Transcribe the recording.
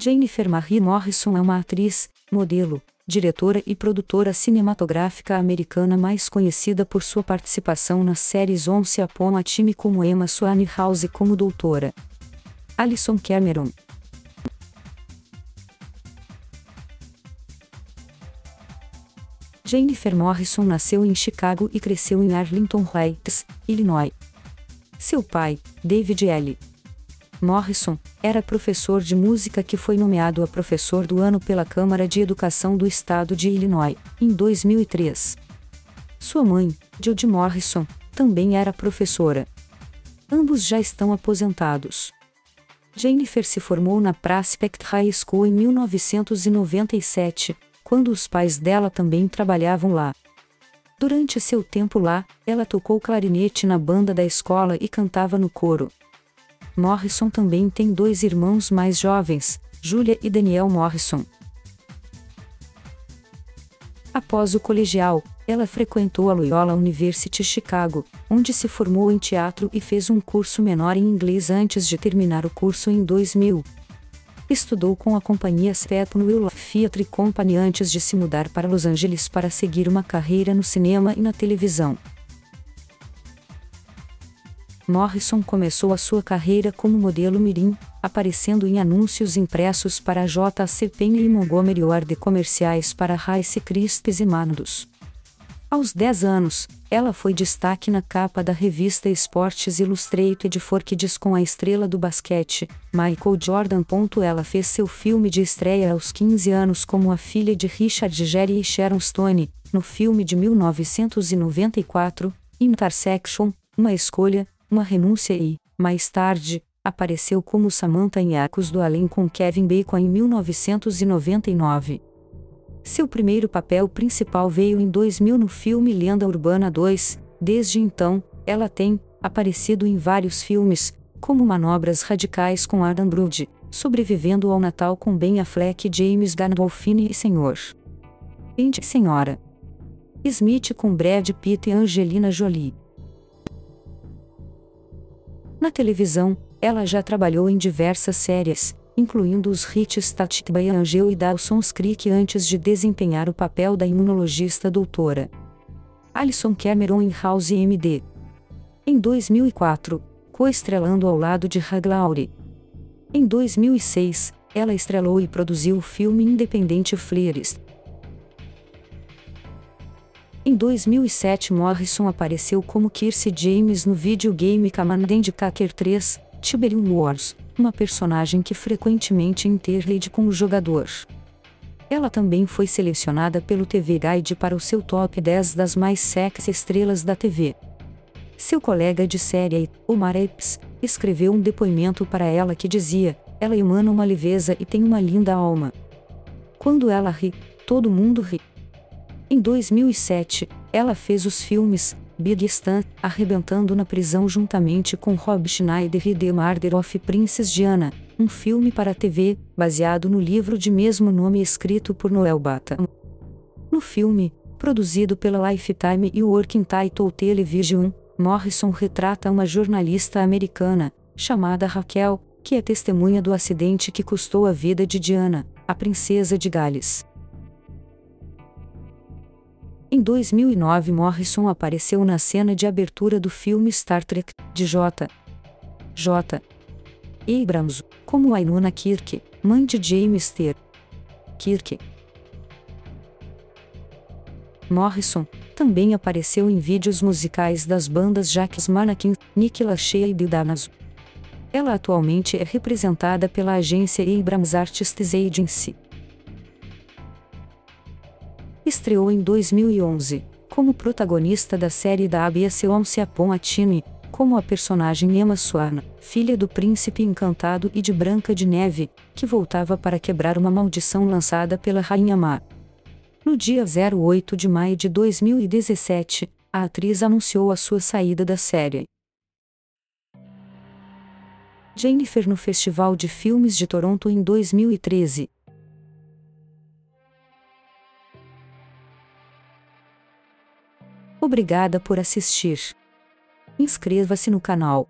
Jennifer Marie Morrison é uma atriz, modelo, diretora e produtora cinematográfica americana mais conhecida por sua participação nas séries Once Upon a Time como Emma Swan House como doutora. Alison Cameron. Jennifer Morrison nasceu em Chicago e cresceu em Arlington Heights, Illinois. Seu pai, David L. Morrison, era professor de música que foi nomeado a professor do ano pela Câmara de Educação do Estado de Illinois, em 2003. Sua mãe, Judy Morrison, também era professora. Ambos já estão aposentados. Jennifer se formou na Prospect High School em 1997, quando os pais dela também trabalhavam lá. Durante seu tempo lá, ela tocou clarinete na banda da escola e cantava no coro. Morrison também tem dois irmãos mais jovens, Julia e Daniel Morrison. Após o colegial, ela frequentou a Loyola University Chicago, onde se formou em teatro e fez um curso menor em inglês antes de terminar o curso em 2000. Estudou com a companhia Steppenwolf Theatre Company antes de se mudar para Los Angeles para seguir uma carreira no cinema e na televisão. Morrison começou a sua carreira como modelo mirim, aparecendo em anúncios impressos para JC Penney e Montgomery Ward comerciais para Rice Krispies e Mandos. Aos 10 anos, ela foi destaque na capa da revista Sports Illustrated for Kids com a estrela do basquete, Michael Jordan. Ela fez seu filme de estreia aos 15 anos como a filha de Richard Gere e Sharon Stone, no filme de 1994, Intersection, Uma Escolha, uma renúncia e, mais tarde, apareceu como Samantha em Arcos do Além com Kevin Bacon em 1999. Seu primeiro papel principal veio em 2000 no filme Lenda Urbana 2. Desde então, ela tem aparecido em vários filmes, como Manobras Radicais com Adam Brody, Sobrevivendo ao Natal com Ben Affleck, James Gandolfini e Senhor. Ente Senhora. Smith com Brad Pitt e Angelina Jolie. Na televisão, ela já trabalhou em diversas séries, incluindo os hits Static by Angel e Dawson's Creek antes de desempenhar o papel da imunologista doutora Alison Cameron em House MD. Em 2004, co-estrelando ao lado de Hugh Laurie. Em 2006, ela estrelou e produziu o filme independente Fleers, em 2007 Morrison apareceu como Kirsi James no videogame Command Conquer 3, Tiberium Wars, uma personagem que frequentemente interleade com o jogador. Ela também foi selecionada pelo TV Guide para o seu top 10 das mais sexy estrelas da TV. Seu colega de série, Omar Epps, escreveu um depoimento para ela que dizia: Ela emana uma leveza e tem uma linda alma. Quando ela ri, todo mundo ri. Em 2007, ela fez os filmes Big Stan, arrebentando na prisão juntamente com Rob Schneider e The Murder of Princess Diana, um filme para a TV, baseado no livro de mesmo nome escrito por Noel Bata. No filme, produzido pela Lifetime e Working Title Television, Morrison retrata uma jornalista americana, chamada Raquel, que é testemunha do acidente que custou a vida de Diana, a princesa de Gales. Em 2009 Morrison apareceu na cena de abertura do filme Star Trek, de J. J. Abrams, como Ainuna Kirk, mãe de James T. Kirk. Morrison também apareceu em vídeos musicais das bandas Jacques Mannequin, Nick Lachey e Damaso. Ela atualmente é representada pela agência Abrams Artists Agency estreou em 2011, como protagonista da série da ABC Once Upon a como a personagem Emma Swan, filha do príncipe encantado e de Branca de Neve, que voltava para quebrar uma maldição lançada pela Rainha Má. No dia 08 de maio de 2017, a atriz anunciou a sua saída da série. Jennifer no Festival de Filmes de Toronto em 2013, Obrigada por assistir. Inscreva-se no canal.